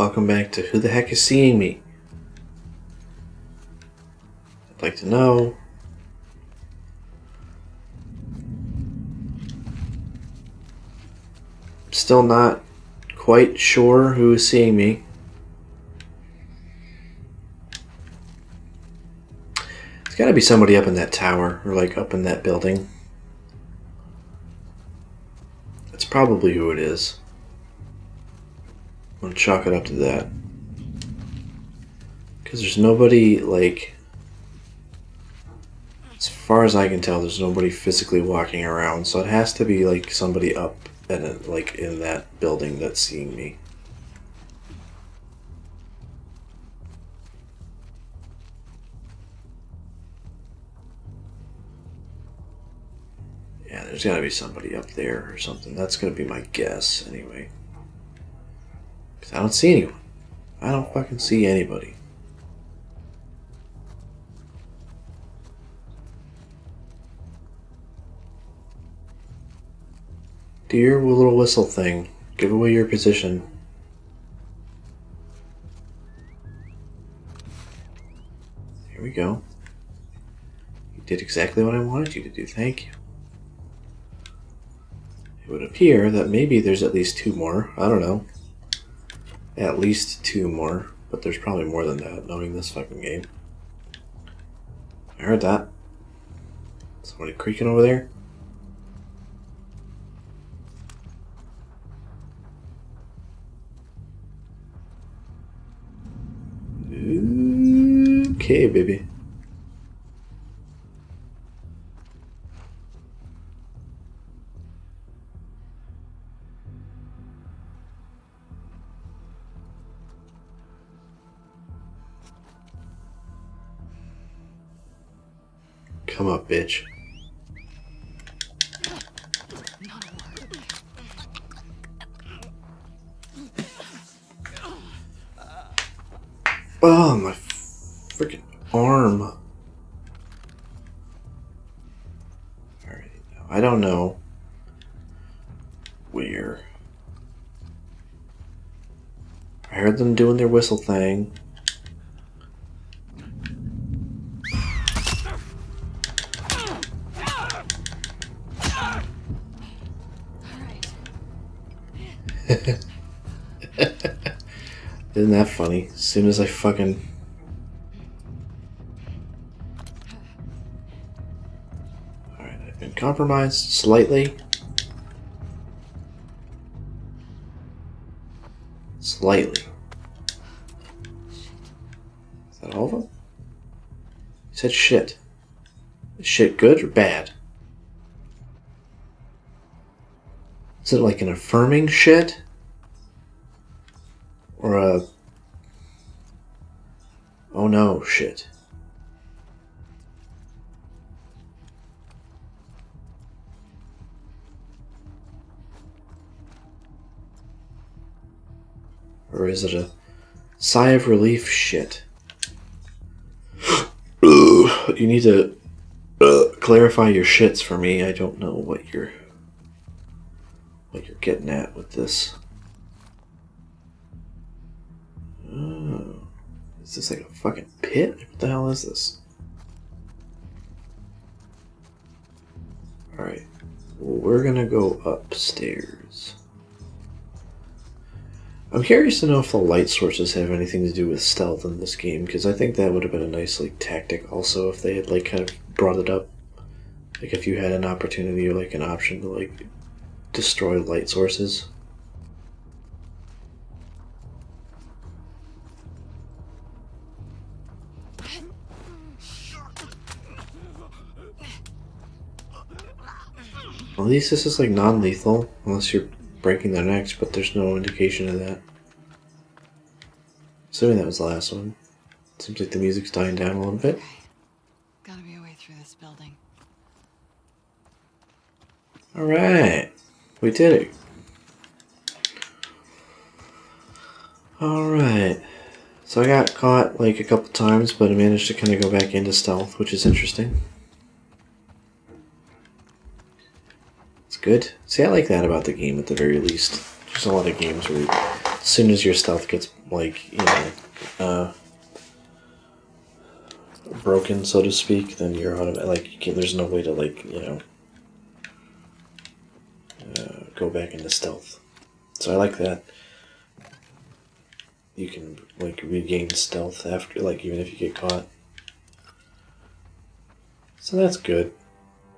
Welcome back to Who the Heck is Seeing Me? I'd like to know. Still not quite sure who is seeing me. It's gotta be somebody up in that tower, or like up in that building. That's probably who it is. I'm gonna chalk it up to that. Because there's nobody, like. As far as I can tell, there's nobody physically walking around, so it has to be like somebody up and like in that building that's seeing me. Yeah, there's got to be somebody up there or something. That's to be my guess, anyway. I don't see anyone. I don't fucking see anybody. Dear little whistle thing. Give away your position. Here we go. You did exactly what I wanted you to do. Thank you. It would appear that maybe there's at least two more. I don't know. At least two more. But there's probably more than that, knowing this fucking game. I heard that. Somebody creaking over there? Okay, baby. Bitch. Oh, my freaking arm. Alright, I don't know where. I heard them doing their whistle thing. Isn't that funny? As soon as I fucking. Alright, I've been compromised slightly. Slightly. Is that all of them? You said shit. Is shit good or bad? Is it like an affirming shit? Or a. Oh no, shit. Or is it a sigh of relief shit? you need to uh, clarify your shits for me. I don't know what you're what you're getting at with this. Is this like a fucking pit? What the hell is this? Alright. Well, we're gonna go upstairs. I'm curious to know if the light sources have anything to do with stealth in this game, because I think that would have been a nice like tactic also if they had like kind of brought it up. Like if you had an opportunity or like an option to like destroy light sources. At least this is like non-lethal, unless you're breaking their necks, but there's no indication of that. Assuming that was the last one. Seems like the music's dying down a little bit. Gotta be a way through this building. Alright. We did it. Alright. So I got caught like a couple times, but I managed to kind of go back into stealth, which is interesting. Good. See, I like that about the game at the very least. There's a lot of games where as soon as your stealth gets like you know, uh, broken, so to speak, then you're out of. Like, you there's no way to like you know uh, go back into stealth. So I like that. You can like regain stealth after, like even if you get caught. So that's good.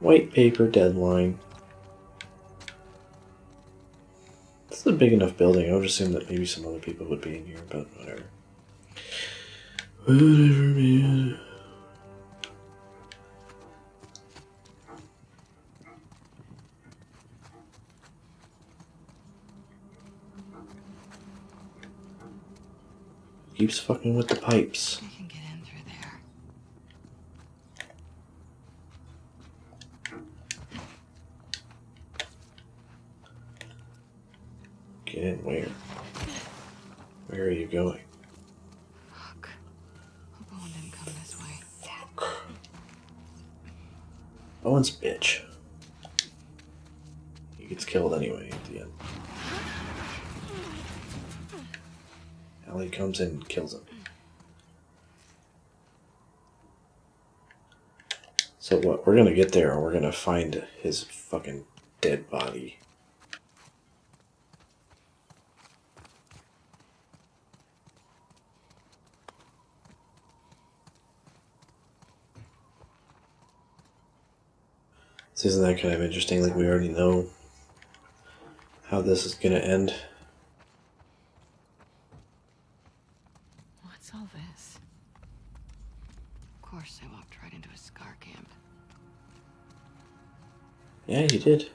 White paper deadline. Is a big enough building. I would assume that maybe some other people would be in here, but whatever. Whatever, man. Keeps fucking with the pipes. We can get in through there. Get in where? Where are you going? Fuck. Hope Owen didn't come this way. Fuck. Owen's a bitch. He gets killed anyway at the end. Ellie comes in and kills him. So what? We're gonna get there we're gonna find his fucking dead body. Isn't that kind of interesting? Like we already know how this is gonna end. Did.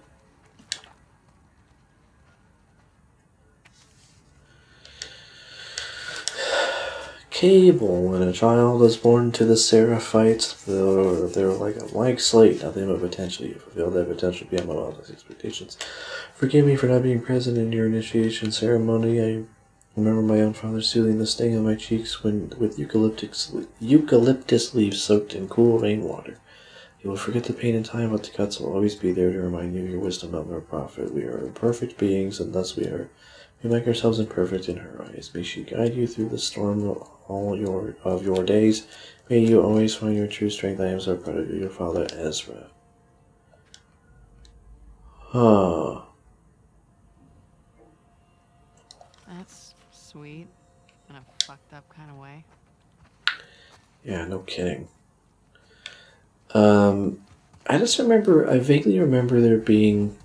Cable. When a child is born to the Seraphites, they're, they're like a blank slate, nothing but potential. You fulfill that potential beyond my wildest expectations. Forgive me for not being present in your initiation ceremony. I remember my own father soothing the sting on my cheeks when with eucalyptus, eucalyptus leaves soaked in cool rainwater. You will forget the pain and time, but the cuts will always be there to remind you of your wisdom of our prophet. We are imperfect beings, and thus we are. We make ourselves imperfect in her eyes. May she guide you through the storm of all your of your days. May you always find your true strength. I am so proud of you, your father Ezra. Huh. That's sweet. In a fucked up kind of way. Yeah, no kidding. Um, I just remember, I vaguely remember there being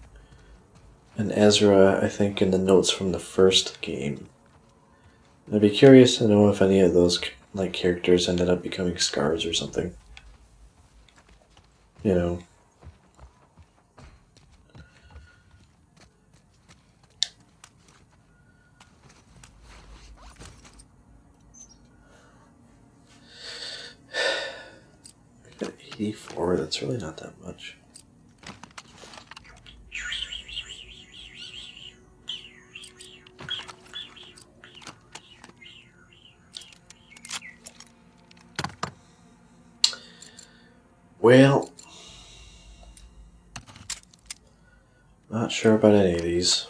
an Ezra, I think, in the notes from the first game. I'd be curious to know if any of those like characters ended up becoming scars or something. You know. I got 84, that's really not that much. Well, not sure about any of these.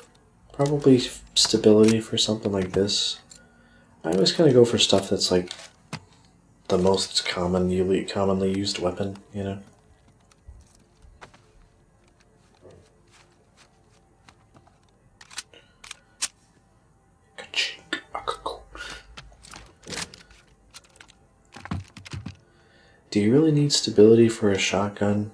Probably stability for something like this. I always kind of go for stuff that's like the most commonly commonly used weapon, you know. Do you really need stability for a shotgun?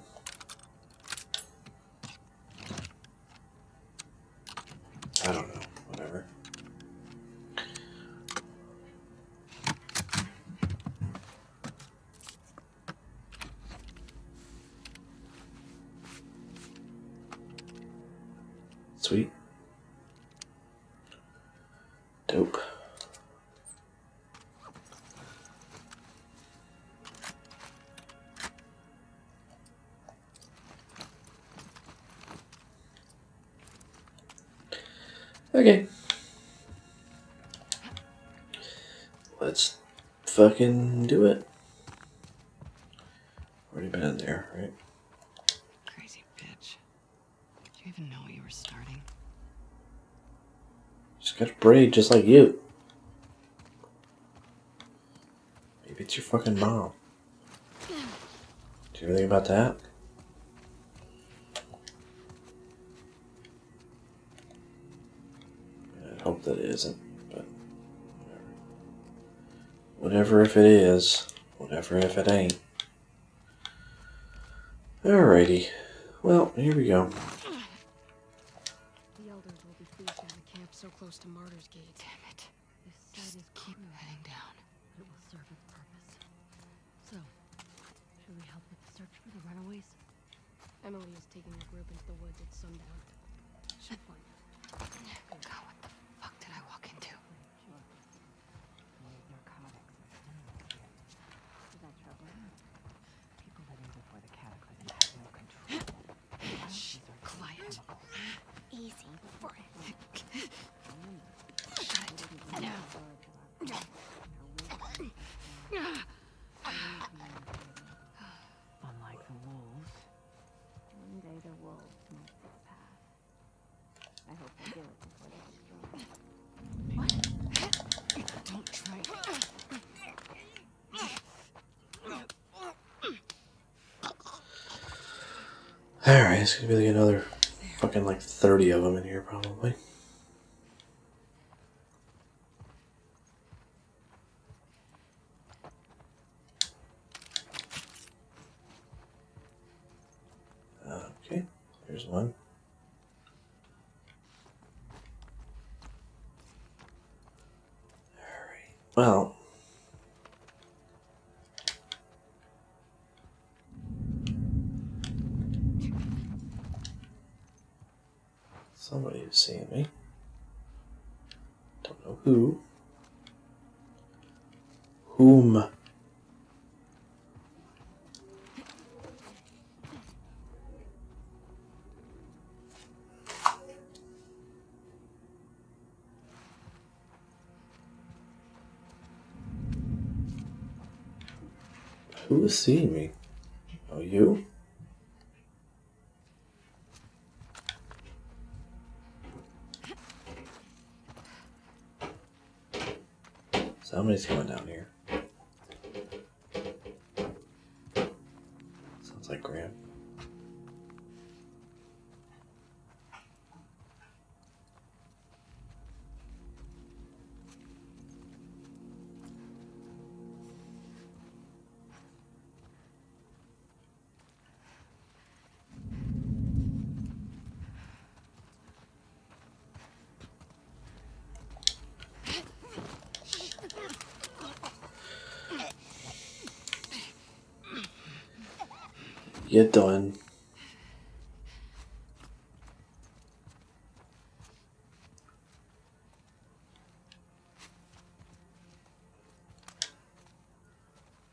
Sweet. Dope. Okay. Let's fucking do it. Already been in there, right? Crazy bitch. Did you even know you Just like you. Maybe it's your fucking mom. Do you ever think about that? I hope that it isn't, but whatever. Whatever if it is, whatever if it ain't. Alrighty. Well, here we go. So close to Martyr's Gate. Damn it. This site is Keep crucial. heading down. It will serve its purpose. So, should we help with the search for the runaways? Emily is taking a group into the woods at sundown. She'll find them. God, what the fuck did I walk into? People living before the cataclysm had no control. Shh, quiet. Ah, easy, friend. Unlike the wolves, One day the wolves might this path. I hope they do it before they destroy it. Don't try. Alright, it's gonna be like another fucking like 30 of them in here, probably. Who is seeing me? Oh, you? Somebody's coming down here. You done.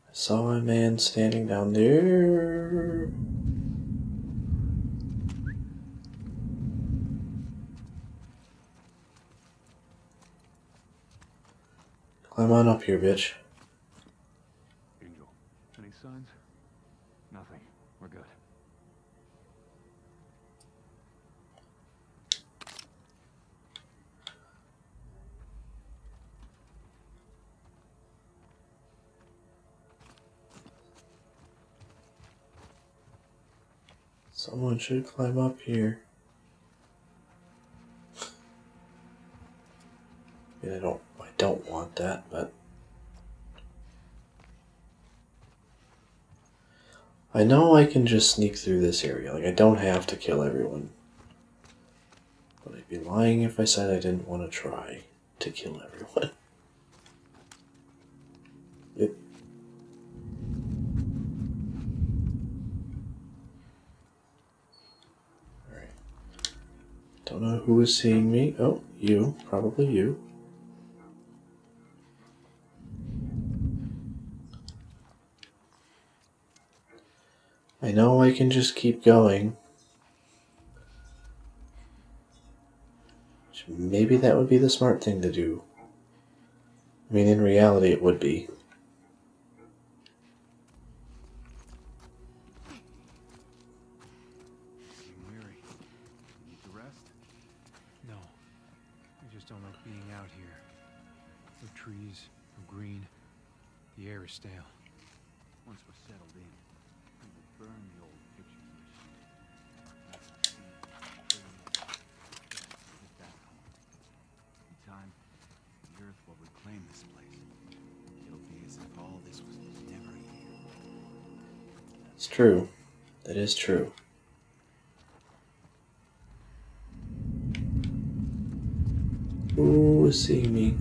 I saw a man standing down there. Climb on up here, bitch. Should climb up here. I, mean, I don't I don't want that, but I know I can just sneak through this area. Like I don't have to kill everyone. But I'd be lying if I said I didn't want to try to kill everyone. who is seeing me. Oh, you. Probably you. I know I can just keep going. Maybe that would be the smart thing to do. I mean, in reality, it would be. It's true. That is true. Ooh, seeing me.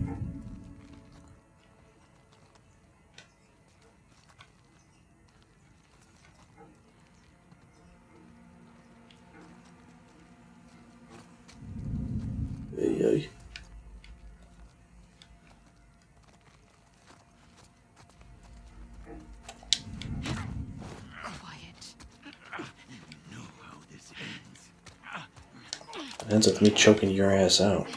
Ends. With me choking your ass out.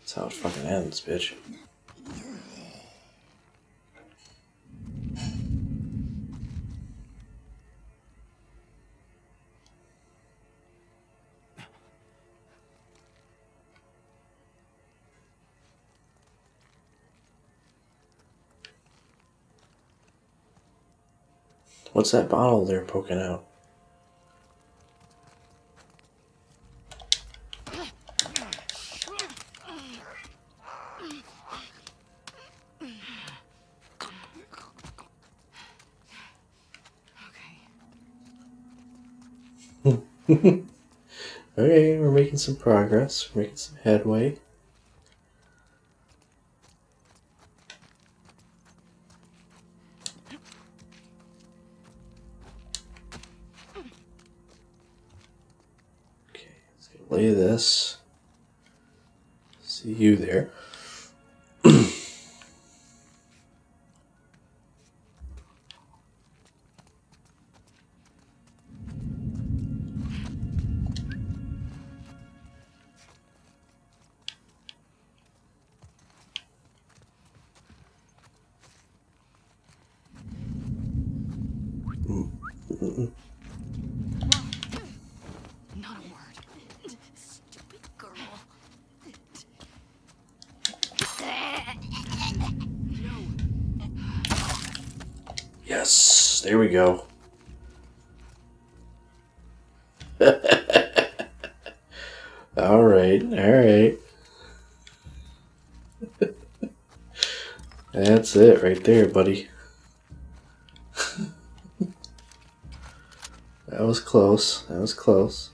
That's how it fucking ends, bitch. What's that bottle there poking out? Okay. Okay, we're making some progress. We're making some headway. Okay, let's lay this. See you there. Not a word. Stupid girl. Yes, there we go. all right, all right. That's it right there, buddy. Was close. That was close.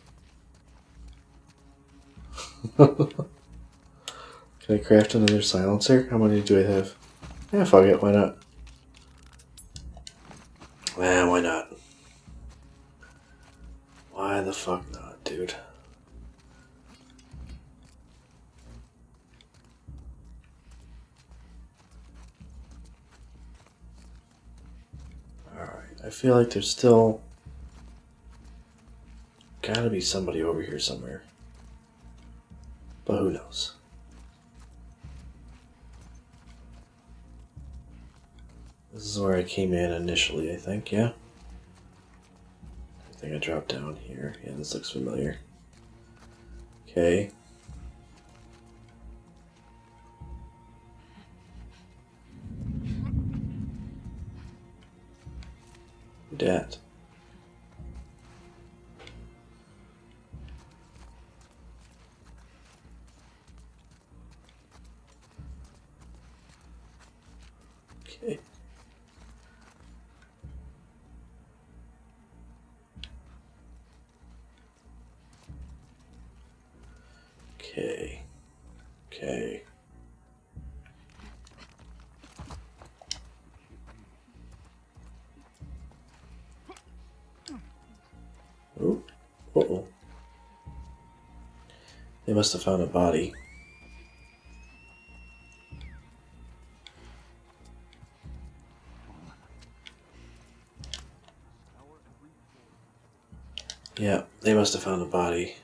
Can I craft another silencer? How many do I have? Yeah, fuck it. Why not? Man, why not? Why the fuck not, dude? Alright, I feel like there's still gotta be somebody over here somewhere. But who knows? This is where I came in initially, I think, yeah? I think I dropped down here. Yeah, this looks familiar. Okay. Dat. Okay. Okay. Oh. Uh oh. They must have found a body. Must have found a body.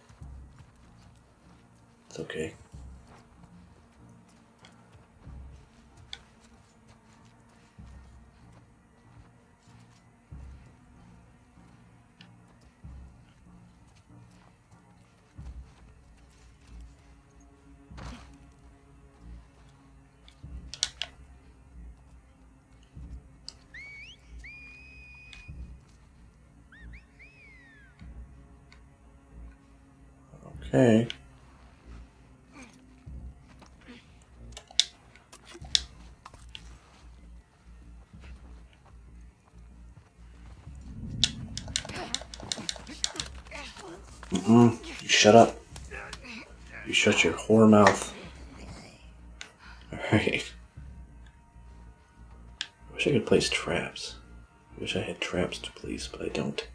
Okay. Mm-mm. You shut up. You shut your whore mouth. Alright. Wish I could place traps. Wish I had traps to place, but I don't.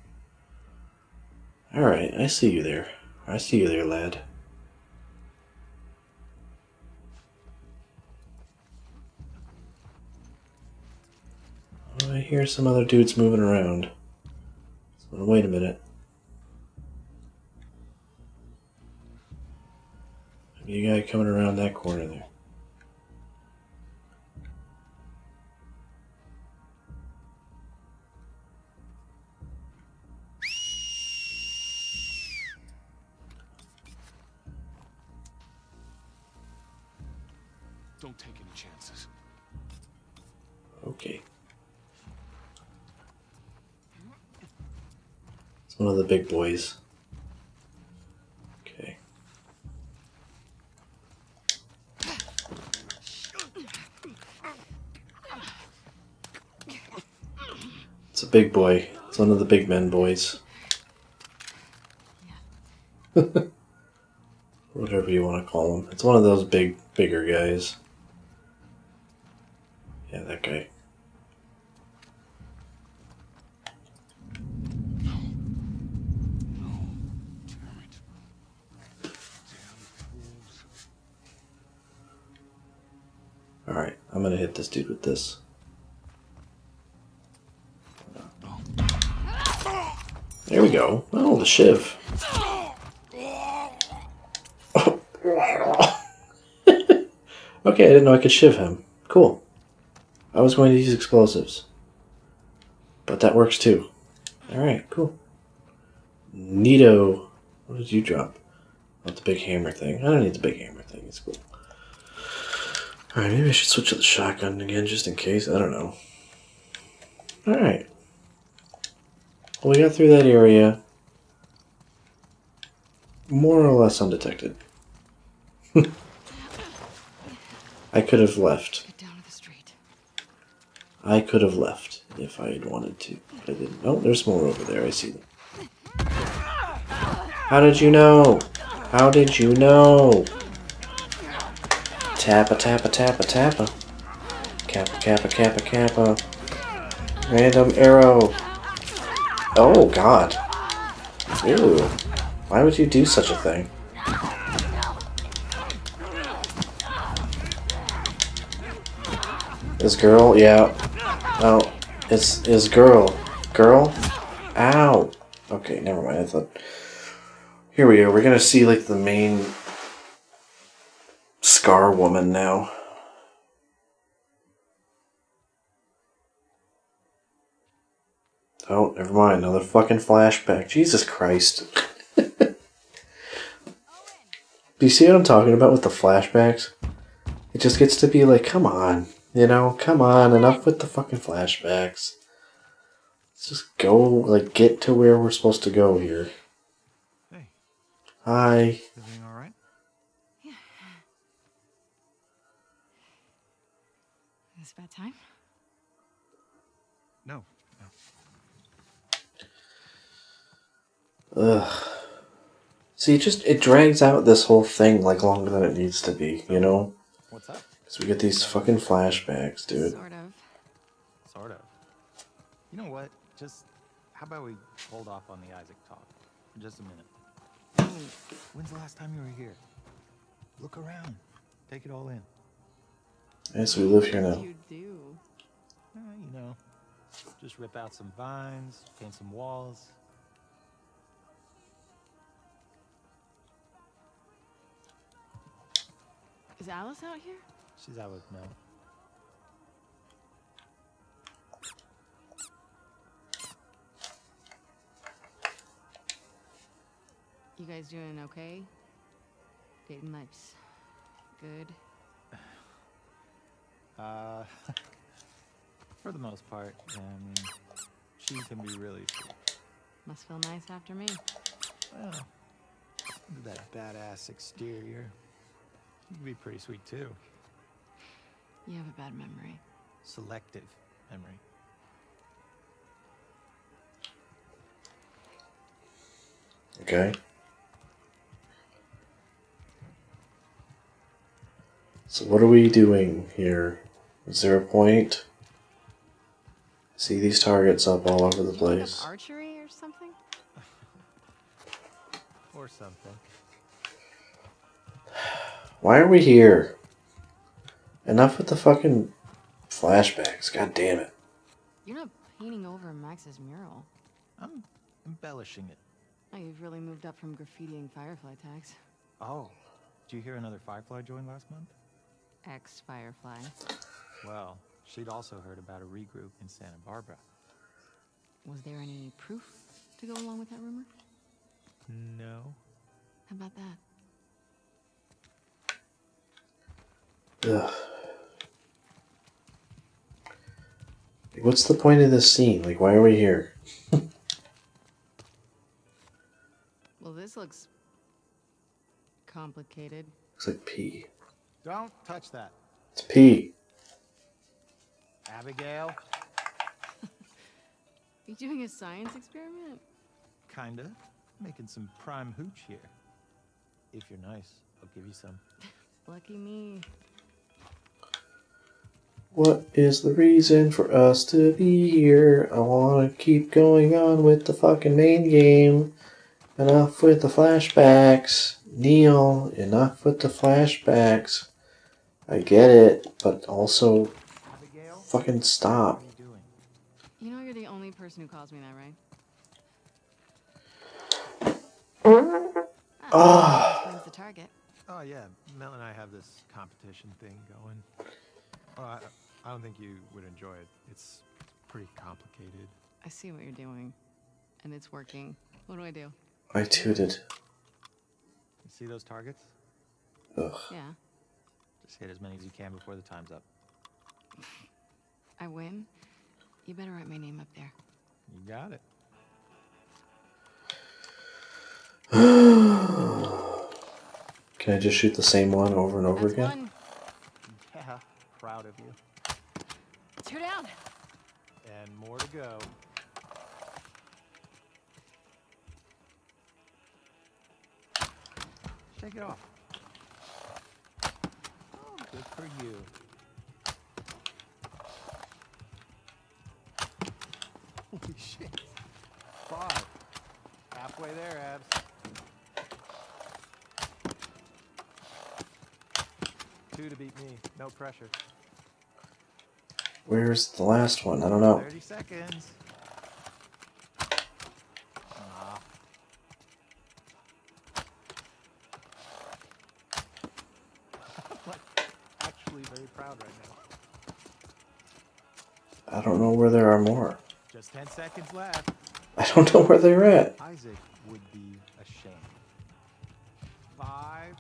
Alright, I see you there. I see you there, lad. I hear some other dudes moving around. So, wait a minute. Maybe a guy coming around that corner there. One of the big boys. Okay. It's a big boy. It's one of the big men boys. Whatever you want to call him. It's one of those big, bigger guys. Yeah, that guy. Damn it. Damn fools. Alright, I'm gonna hit this dude with this. There we go. Oh, the shiv. okay, I didn't know I could shiv him. Cool. I was going to use explosives. But that works too. Alright, cool. Neato. What did you drop? Oh, the big hammer thing. I don't need the big hammer thing. It's cool. Alright, maybe I should switch to the shotgun again just in case. I don't know. Alright. Well, we got through that area more or less undetected. I could have left. Get down to the street. I could have left if I had wanted to. But I didn't. Oh, there's more over there. I see them. How did you know? How did you know? Tappa, tappa, tappa, tappa. Kappa, kappa, kappa, kappa. Random arrow. Oh, God. Ew. Why would you do such a thing? Is girl? Yeah. Oh, it's is girl. Girl? Ow. Okay, never mind. I thought. Here we go. We're gonna see like the main Scar woman now. Oh, never mind. Another fucking flashback. Jesus Christ. Do you see what I'm talking about with the flashbacks? It just gets to be like, come on. You know, come on. Enough with the fucking flashbacks. Let's just go, like, get to where we're supposed to go here. Hey, Hi. Everything all right? Is this about time? No, no. Ugh. See, it just it drags out this whole thing like longer than it needs to be, you know? What's up? Because we get these fucking flashbacks, dude. Sort of. Sort of. You know what? Just how about we hold off on the Isaac talk for just a minute? When's the last time you were here? Look around. Take it all in. Yes, we live here now. you do? Uh, you know, just rip out some vines, paint some walls. Is Alice out here? She's out with Mel. You guys doing okay? Dating life's good. Uh, for the most part, yeah, I mean, she can be really sweet. Must feel nice after me. Well, that badass exterior. You can be pretty sweet too. You have a bad memory. Selective memory. Okay. So what are we doing here? Is there a point? See these targets up all over the Did you look place. archery or something? Or something. Why are we here? Enough with the fucking flashbacks. God damn it. You're not painting over Max's mural. I'm embellishing it. Oh, you've really moved up from graffitiing Firefly tags. Oh, did you hear another Firefly join last month? Ex Firefly. Well, she'd also heard about a regroup in Santa Barbara. Was there any proof to go along with that rumor? No. How about that? Ugh. What's the point of this scene? Like, why are we here? Well, this looks complicated. Looks like pee. Don't touch that. It's pee. Abigail? you doing a science experiment? Kinda. Making some prime hooch here. If you're nice, I'll give you some. Lucky me. What is the reason for us to be here? I want to keep going on with the fucking main game. Enough with the flashbacks. Neil, enough with the flashbacks. I get it, but also Abigail? Fucking stop. You? You know you're the only person who calls me that, right? Ah. Ah, the target. Oh yeah, Mel and I have this competition thing going. Well, I, I don't think you would enjoy it. It's pretty complicated. I see what you're doing, and it's working. What do I do? I tooted. You see those targets? Ugh. Yeah, Just hit as many as you can before the time's up. I win. You better write my name up there. You got it. Can I just shoot the same one over and over That's again? one. Yeah, proud of you. Two down. And more to go. Shake it off. Oh, good for you. Holy shit. Five. Halfway there, Abs. Two to beat me. No pressure. Where's the last one? I don't know. 30 seconds. Ah. like, actually very proud right now. I don't know where there are more. Just 10 seconds left. I don't know where they're at. Isaac would be ashamed. Five,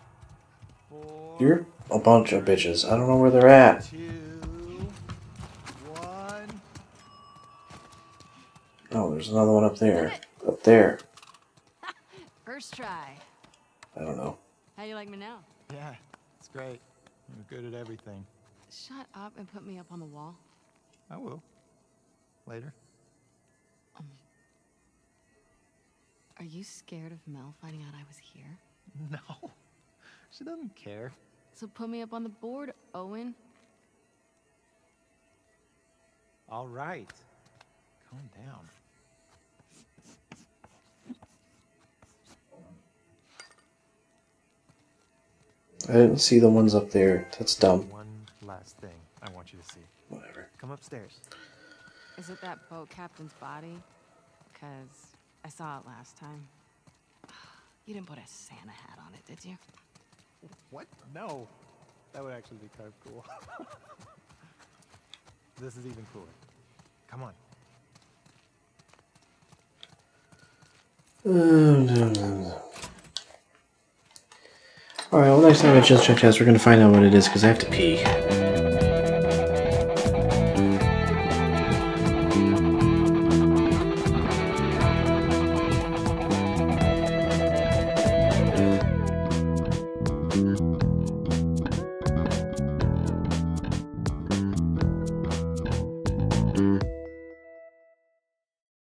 four, You're a bunch of bitches. I don't know where they're at. two, one. Oh, there's another one up there. Up there. First try. I don't know. How you like me now? Yeah, it's great. You're good at everything. Shut up and put me up on the wall. I will. Later. Are you scared of Mel finding out I was here? No. She doesn't care. So put me up on the board, Owen. All right. Calm down. I didn't see the ones up there. That's dumb. One last thing I want you to see. Whatever. Come upstairs. Is it that boat captain's body? Because I saw it last time. You didn't put a Santa hat on it, did you? What? No. That would actually be kind of cool. this is even cooler. Come on. Alright, well, next time I Just Chat Test, we're gonna find out what it is because I have to pee.